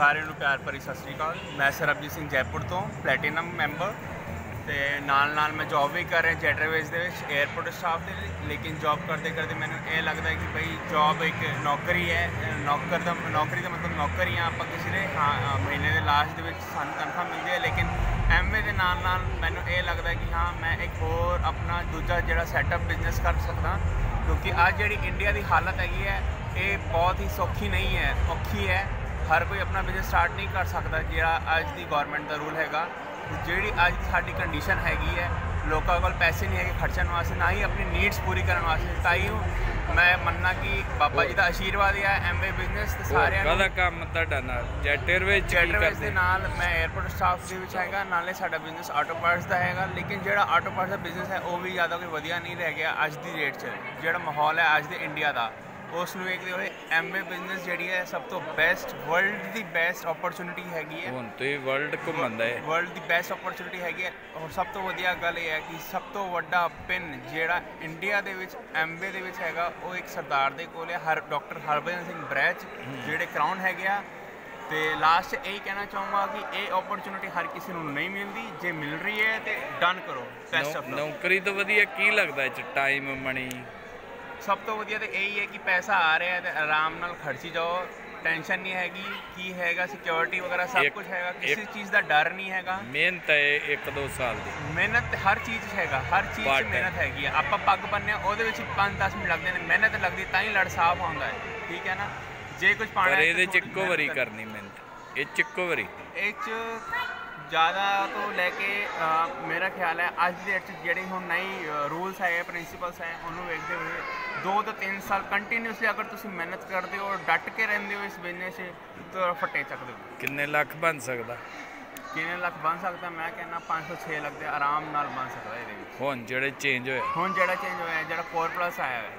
ਸਾਰਿਆਂ ਨੂੰ ਪਿਆਰ ਭਰੀ ਸਤਿ ਸ੍ਰੀ ਅਕਾਲ। ਮੈਂ ਸਰਬਜੀਤ ਸਿੰਘ ਜੈਪੁਰ ਤੋਂ ਪਲੈਟੀਨਮ ਮੈਂਬਰ ਤੇ ਨਾਲ ਨਾਲ ਮੈਂ ਜੌਬ ਵੀ ਕਰ ਰਿਹਾ ਜੈਟ 에ਅਰਵੇਜ਼ ਦੇ ਵਿੱਚ 에ਅਰਪੋਰਟ ਸਟਾਫ ਦੇ ਲੇਕਿਨ ਜੌਬ ਕਰਦੇ ਕਰਦੇ ਮੈਨੂੰ ਇਹ ਲੱਗਦਾ ਕਿ ਭਈ ਜੌਬ ਇੱਕ ਨੌਕਰੀ ਹੈ। ਨੌਕਰ ਦਾ ਨੌਕਰੀ ਦਾ ਮਤਲਬ ਨੌਕਰੀ ਆ, ਆਪਾਂ ਕਿਸੇ ਦੇ, ਹਾਂ ਮਹੀਨੇ ਦੇ ਲਾਸਟ ਦੇ ਵਿੱਚ ਸਾਨੂੰ ਤਨਖਾਹ ਮਿਲਦੀ ਹੈ। ਲੇਕਿਨ ਐਮਏ ਦੇ ਨਾਲ ਨਾਲ ਮੈਨੂੰ ਇਹ ਲੱਗਦਾ ਕਿ ਹਾਂ, ਮੈਂ ਇੱਕ ਹੋਰ ਆਪਣਾ ਦੂਜਾ ਜਿਹੜਾ ਸੈਟਅਪ ਬਿਜ਼ਨਸ ਕਰ ਸਕਦਾ। ਕਿਉਂਕਿ ਅੱਜ ਜਿਹੜੀ ਇੰਡੀਆ ਦੀ ਹਾਲਤ ਹੈਗੀ ਹੈ, ਇਹ ਬਹੁਤ ਹੀ ਸੌਖੀ ਨਹੀਂ ਹੈ, ਔਖੀ ਹੈ। ਹਰ ਕੋਈ ਆਪਣਾ ਬਿਜ਼ਨਸ ਸਟਾਰਟ ਨਹੀਂ ਕਰ ਸਕਦਾ ਜਿਹੜਾ ਅੱਜ ਦੀ ਗਵਰਨਮੈਂਟ ਦਾ ਰੂਲ ਹੈਗਾ ਜਿਹੜੀ ਅੱਜ ਸਾਡੀ ਕੰਡੀਸ਼ਨ ਹੈਗੀ ਹੈ ਲੋਕਾਂ ਕੋਲ ਪੈਸੇ ਨਹੀਂ ਹੈਗੇ ਖਰਚਣ ਵਾਸਤੇ ਨਾ ਹੀ ਆਪਣੀ ਨੀਡਸ ਪੂਰੀ ਕਰਨ ਵਾਸਤੇ ਤਾਂ ਹੀ ਮੈਂ ਮੰਨਣਾ ਕਿ ਬਾਬਾ ਜੀ ਦਾ ਆਸ਼ੀਰਵਾਦ ਹੈ ਐਮਏ ਬਿਜ਼ਨਸ ਤੇ ਸਾਰਿਆਂ ਨੂੰ ਕਾਹਦਾ ਕੰਮ ਤੁਹਾਡਾ ਨਾਲ? ਜੈਟ 에ਅਰਵੇਜ਼ ਚ ਕੀ ਦੇ ਨਾਲ ਮੈਂ 에ਅਰਪੋਰਟ ਸਟਾਫ ਦੇ ਵਿੱਚ ਹੈਗਾ ਨਾਲੇ ਸਾਡਾ ਬਿਜ਼ਨਸ ਆਟੋ ਪਾਰਟਸ ਦਾ ਹੈਗਾ ਲੇਕਿਨ ਜਿਹੜਾ ਆਟੋ ਪਾਰਟਸ ਦਾ ਬਿਜ਼ਨਸ ਹੈ ਉਹ ਵੀ ਜ਼ਿਆਦਾ ਕੋਈ ਵਧੀਆ ਨਹੀਂ ਰਹਿ ਗਿਆ ਅੱਜ ਦੀ ਡੇਟ 'ਚ ਜਿਹੜਾ ਮਾਹੌਲ ਹੈ ਅੱਜ ਦੇ ਇੰਡੀਆ ਦਾ। ਉਸ ਨੂੰ ਵੇਖਦੇ ਹੋਏ ਐਮਏ ਬਿਜ਼ਨਸ ਜਿਹੜੀ ਹੈ ਸਭ ਤੋਂ ਬੈਸਟ ਵਰਲਡ ਦੀ ਬੈਸਟ ਓਪਰਚੁਨਿਟੀ ਹੈਗੀ ਹੈ। ਹੁਣ ਤੁਸੀਂ ਵਰਲਡ ਘੁੰਮਦਾ ਹੈ ਵਰਲਡ ਦੀ ਬੈਸਟ ਓਪਰਚੁਨਿਟੀ ਹੈਗੀ ਹੈ। ਔਰ ਸਭ ਤੋਂ ਵਧੀਆ ਗੱਲ ਇਹ ਹੈ ਕਿ ਸਭ ਤੋਂ ਵੱਡਾ ਪਿਨ ਜਿਹੜਾ ਇੰਡੀਆ ਦੇ ਵਿੱਚ ਐਮਬੇ ਦੇ ਵਿੱਚ ਹੈਗਾ ਉਹ ਇੱਕ ਸਰਦਾਰ ਦੇ ਕੋਲ ਹੈ ਹਰ ਡਾਕਟਰ ਹਰਭਜਨ ਸਿੰਘ ਬ੍ਰੈਚ ਜਿਹੜੇ ਕਰਾਊਨ ਹੈਗੇ ਆ। ਤੇ ਲਾਸਟ ਇਹ ਕਹਿਣਾ ਚਾਹੂੰਗਾ ਕਿ ਇਹ ਓਪਰਚੁਨਿਟੀ ਹਰ ਕਿਸੇ ਨੂੰ ਨਹੀਂ ਮਿਲਦੀ। ਜੇ ਮਿਲ ਰਹੀ ਹੈ ਤੇ ਡਨ ਕਰੋ। ਬੈਸਟ ਆਫ ਨੌਕਰੀ ਤੋਂ ਵਧੀਆ ਕੀ ਲੱਗਦਾ ਇਹ ਚ? ਟਾਈਮ ਮਣੀ ਸਭ ਤੋਂ ਵਧੀਆ ਤੇ ਇਹੀ ਹੈ ਕਿ ਪੈਸਾ ਆ ਰਿਹਾ ਹੈ ਤੇ ਆਰਾਮ ਨਾਲ ਖਰਚੀ ਜਾਓ। ਟੈਨਸ਼ਨ ਨਹੀਂ ਹੈਗੀ ਕੀ ਹੈਗਾ ਸਿਕਿਉਰਿਟੀ ਵਗੈਰਾ ਸਭ ਕੁਝ ਹੈਗਾ। ਕਿਸੇ ਚੀਜ਼ ਦਾ ਡਰ ਨਹੀਂ ਹੈਗਾ। ਮਿਹਨਤ ਹੈ ਇੱਕ ਦੋ ਸਾਲ ਦੀ। ਮਿਹਨਤ ਹਰ ਚੀਜ਼ 'ਚ ਹੈਗਾ ਹਰ ਚੀਜ਼ 'ਚ. ਮਿਹਨਤ ਹੈਗੀ ਆ। ਆਪਾਂ ਪੱਗ ਬੰਨਿਆ ਉਹਦੇ ਵਿੱਚ 5-10 ਮਿੰਟ ਲੱਗਦੇ ਨੇ ਮਿਹਨਤ ਲੱਗਦੀ ਤਾਂ ਹੀ ਲੜ ਸਾਫ਼ ਆਉਂਦਾ ਹੈ। ਠੀਕ ਹੈ ਨਾ? ਜੇ ਕੁਝ ਪਾਣਾ ਪਰ ਇਹਦੇ ਚ ਇੱਕੋ ਵਾਰੀ ਕਰਨੀ ਮਿਹਨਤ। ਇਹ ਚ ਇੱਕੋ ਵਾਰੀ। ਇਹ 'ਚ ਜ਼ਿਆਦਾ ਤੋਂ ਲੈ ਕੇ ਮੇਰਾ ਖਿਆਲ ਹੈ ਅੱਜ ਦੀ ਡੇਟ 'ਚ ਜਿਹੜੇ ਹੁਣ ਨਈ ਰੂਲਸ ਹੈ ਪ੍ਰਿੰਸੀਪਲਸ ਹੈ ਉਹਨੂੰ ਵੇਖਦੇ ਹੋਏ 2 ਤੋਂ 3 ਸਾਲ ਕੰਟੀਨਿਊਸਲੀ ਅਗਰ ਤੁਸੀਂ ਮਿਹਨਤ ਕਰਦੇ ਹੋ ਡਟ ਕੇ ਰਹਿੰਦੇ ਹੋ ਇਸ ਬਿਜ਼ਨਸ 'ਚ ਤਾਂ ਫੱਟੇ ਚੱਕਦੇ ਹੋ। ਕਿੰਨੇ ਲੱਖ ਬਣ ਸਕਦਾ? ਕਿੰਨੇ ਲੱਖ ਬਣ ਸਕਦਾ? ਮੈਂ ਕਹਿੰਦਾ 500 6 ਲੱਖ ਦੇ ਆਰਾਮ ਨਾਲ ਬਣ ਸਕਦਾ ਇਹਦੇ ਵਿੱਚ। ਹੁਣ ਜਿਹੜੇ ਚੇਂਜ ਹੋਏ। ਹੁਣ ਜਿਹੜਾ ਚੇਂਜ ਹੋਇਆ ਜਿਹੜਾ ਕੋਰ ਪਲੱਸ ਆਇਆ ਹੈ